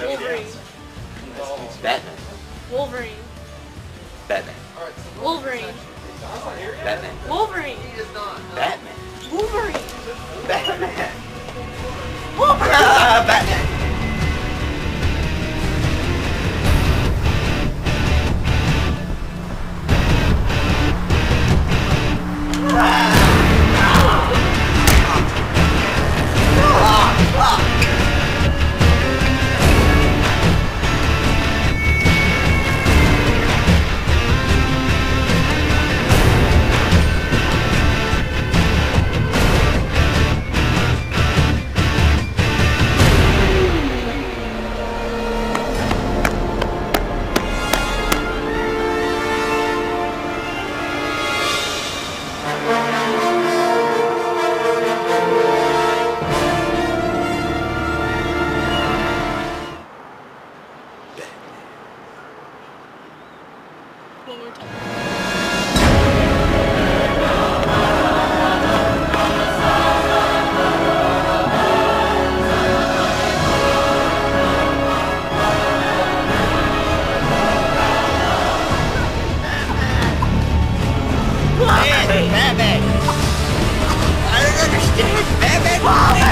Wolverine. Batman. Wolverine. Batman. Wolverine. Batman. Wolverine. Batman. Wolverine. Batman. Lord. Babbitt! I don't understand! Babbitt!